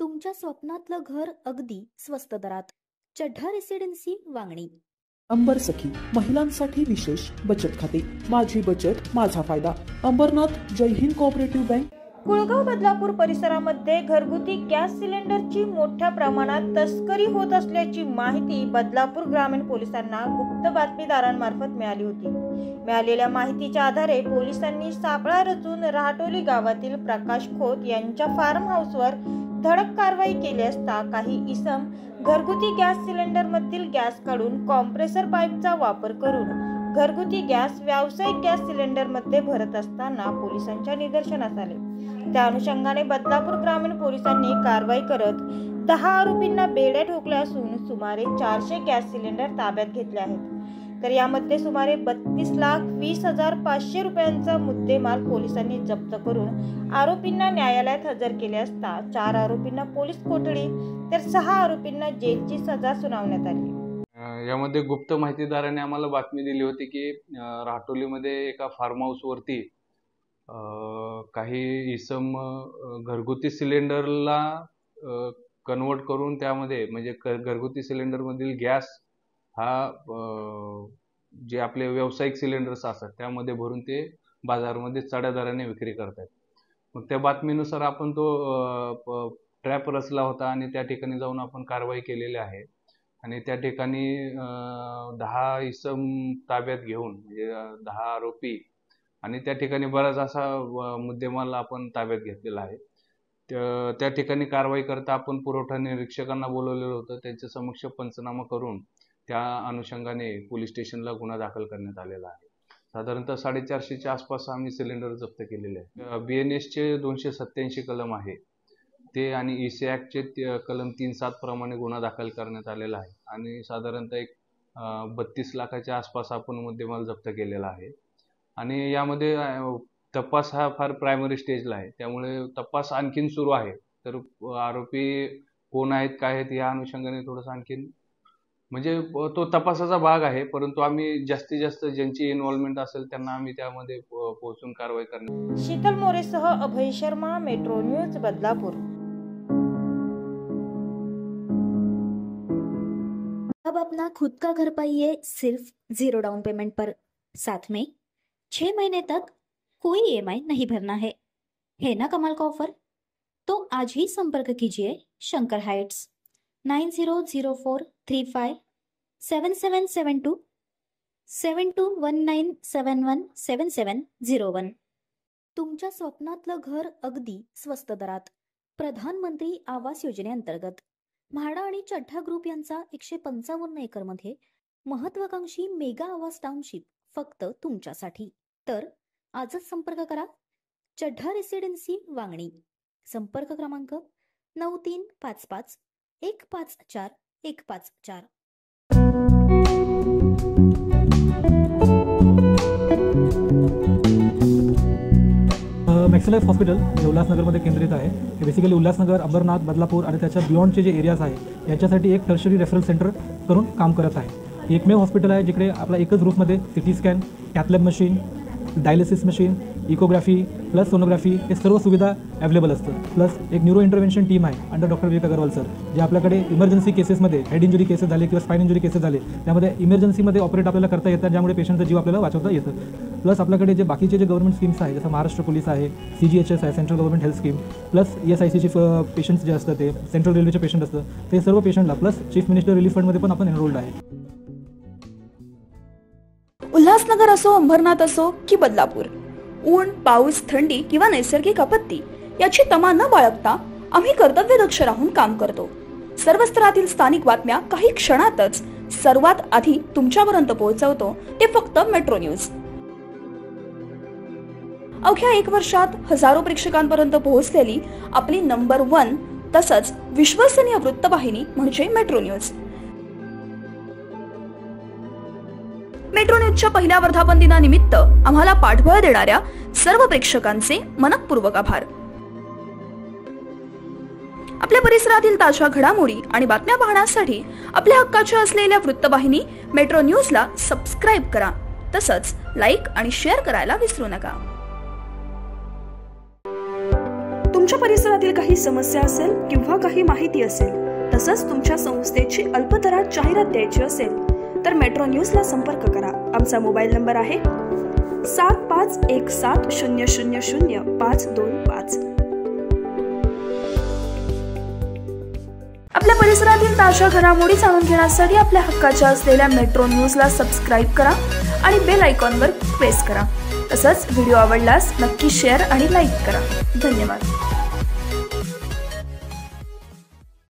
तुमच्या स्वप्नातलं घर अगदी स्वस्त दरात. चढ्ढा रेसिडेन्सी वांगणी. अंबर सखी महिलांसाठी विशेष बचत खाते. माझी बचत माझा फायदा. अंबरनाथ जय हिंद कोऑपरेटिव्ह बँक कुळगाव बदलापूर परिसरामध्ये घरगुती गॅस सिलेंडरची मोठ्या प्रमाणात तस्करी होत असल्याची माहिती बदलापूर ग्रामीण पोलिसांना गुप्त बातमीदारांमार्फत मिळाली होती. मिळालेल्या माहितीच्या आधारे पोलिसांनी सापळा रचून राहटोली गावातील प्रकाश खोत यांच्या फार्म हाऊसवर धडक कारवाई केली असता काही इसम घरगुती गॅस सिलेंडरमधील गॅस काढून कॉम्प्रेसर पाईपचा वापर करून घरगुती गॅस व्यावसायिक गॅस सिलेंडरमध्ये भरत असताना पोलिसांच्या निदर्शनास आले. त्या अनुषंगाने बदलापूर ग्रामीण पोलिसांनी कारवाई करत दहा आरोपींना बेड्या ठोकल्या असून सुमारे चारशे गॅस सिलेंडर ताब्यात घेतले आहेत. तर यामध्ये सुमारे बत्तीस लाख वीस हजार पाचशे रुपयांचा मुद्देमाल पोलिसांनी जप्त करून आरोपींना न्यायालयात हजर केले असता चार आरोपींना पोलीस कोठडी तर सहा आरोपींना जेलची सजा सुनावण्यात आली. यामध्ये गुप्त माहितीदाराने आम्हाला बातमी दिली होती की राहटोलीमध्ये एका फार्म हाऊसवरती काही इसम घरगुती सिलेंडरला कन्वर्ट करून त्यामध्ये म्हणजे क घरगुती सिलेंडरमधील गॅस हा जे आपले व्यावसायिक सिलेंडर्स असतात त्यामध्ये भरून ते बाजारामध्ये चढ्या दराने विक्री करतात मग त्या बातमीनुसार आपण तो ट्रॅप रचला होता आणि त्या ठिकाणी जाऊन आपण कारवाई केलेली आहे. आणि त्या ठिकाणी दहा इसम ताब्यात घेऊन म्हणजे दहा आरोपी आणि त्या ठिकाणी बराच असा मुद्देमाल आपण ताब्यात घेतलेला आहे. त्या त्या ठिकाणी कारवाई करता आपण पुरवठा निरीक्षकांना बोलवलेलं होतं. त्यांच्या समक्ष पंचनामा करून त्या अनुषंगाने पोलीस स्टेशनला गुन्हा दाखल करण्यात आलेला आहे. साधारणतः साडेचारशेच्या आसपास आम्ही सिलेंडर जप्त केलेले आहे बी एन एसचे दोनशे सत्याऐंशी कलम आहे. ते आणि ई सी ॲक्टचे कलम तीन सात प्रमाणे गुन्हा दाखल करण्यात आलेला आहे. आणि साधारणतः एक बत्तीस लाखाच्या आसपास आपण मुद्देमाल जप्त केलेला आहे. आणि यामध्ये तपास हा फार प्रायमरी स्टेजला आहे. त्यामुळे तपास आणखीन सुरू आहे. तर आरोपी कोण आहेत काय आहेत या अनुषंगाने थोडंसं आणखीन म्हणजे तो तपासाचा भाग आहे. परंतु आम्ही जास्तीत जास्त ज्यांची इन्व्हॉल्वमेंट असेल त्यांना आम्ही त्यामध्ये पोहोचून कारवाई करणार शीतल मोरेसह अभय शर्मा मेट्रो न्यूज बदलापूर. अब अपना खुद का घर पाइए सिर्फ़ ज़ीरो डाउन पेमेंट पर। साथ में छह महीने तक कोई ईएमआई नहीं भरना है। है ना कमाल का ऑफ़र तो आज ही संपर्क कीजिए Shankar heights nine zero zero four three five seven seven seven two seven two one nine seven one seven seven zero one. तुमच्या स्वप्नातलं घर अगदी स्वस्त दरात। प्रधानमंत्री आवास योजनेअंतर्गत। म्हाडा आणि चड्ढा ग्रुप यांचा एकशे पंचावन्न एकरमध्ये महत्वाकांक्षी मेगा आवास टाउनशिप फक्त तुमच्यासाठी. तर आजच संपर्क करा. चड्ढा रेसिडेन्सी वांगणी. संपर्क क्रमांक नऊ तीन पाच पाच एक पाच चार एक पाच चार. मॅक्सिलाईफ हॉस्पिटल जे उल्हासनगरमध्ये केंद्रित आहे. हे बेसिकली उल्हासनगर अंबरनाथ बदलापूर आणि त्याच्या बियॉन्डचे जे एरियाज आहे याच्यासाठी एक टर्शरी रेफरल सेंटर करून काम करत आहे. एकमेव हॉस्पिटल आहे जिकडे आपला एकच रूफमध्ये city scan cath lab machine dialysis machine echography plus sonography हे सर्व सुविधा अवेलेबल असतं प्लस एक न्यूरो इंटरव्हेन्शन टीम आहे under doctor Vivek Agarwal sir जे आपल्याकडे इमर्जन्सी केसेसमध्ये हेड इंजुरी केसेस झाले किंवा स्पाईन इंजुरी केसेस झाले त्यामध्ये इमर्जन्सीमध्ये ऑपरेट आपल्याला करता येतात ज्यामुळे पेशंटचा जीव आपल्याला वाचवता येतं. प्लस आपल्याकडे जे बाकीचे जे गव्हर्नमेंट स्कीम्स आहे जसं महाराष्ट्र पोलीस आहे सी जी एच एस आहे central government health scheme plus E S I सीचे पेशंट्स जे असतं ते सेंट्रल रेल्वेचे पेशंट असतं ते सर्व पेशंटला प्लस चीफ मिनिस्टर रिलीफ फंडमध्ये पण आपण एनरोल्ड आहे. उल्हासनगर असो अंबरनाथ असो की बदलापूर ऊन पाऊस थंडी किंवा नैसर्गिक आपत्ती याची तमा न बाळगता आम्ही कर्तव्यदक्ष राहून काम करतो. सर्व स्तरातील स्थानिक बातम्या काही क्षणातच सर्वात आधी तुमच्यापर्यंत पोहोचवतो ते फक्त मेट्रो न्यूज अवघ्या एक वर्षात हजारो प्रेक्षकांपर्यंत पोहोचलेली आपली नंबर वन तसंच विश्वसनीय वृत्तवाहिनी म्हणजे मेट्रो न्यूज. मेट्रो न्यूजच्या पहिल्या वर्धापन दिनानिमित्त आम्हाला पाठबळ देणाऱ्या सर्व प्रेक्षकांचे मनपूर्वक आभार. आपल्या परिसरातील ताज्या घडामोडी आणि बातम्या पाहण्यासाठी आपल्या हक्काच्या असलेल्या वृत्तवाहिनी मेट्रो न्यूजला सबस्क्राईब करा. तसंच लाईक आणि शेअर करायला विसरू नका. तुमच्या परिसरातील काही समस्या असेल किंवा काही माहिती असेल तसंच तुमच्या संस्थेची अल्पदरात जाहिरात द्यायची असेल तर मेट्रो न्यूजला संपर्क करा. आमचा मोबाईल नंबर आहे सात पाच एक सात शून्य शून्य शून्य पाच दोन पाच. आपल्या परिसरातील ताज्या घडामोडी जाणून घेण्यासाठी आपल्या हक्काच्या असलेल्या मेट्रो न्यूजला सबस्क्राईब करा आणि बेल आयकॉनवर प्रेस करा. तसंच व्हिडिओ आवडल्यास नक्की शेअर आणि लाईक करा. धन्यवाद.